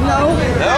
No. No?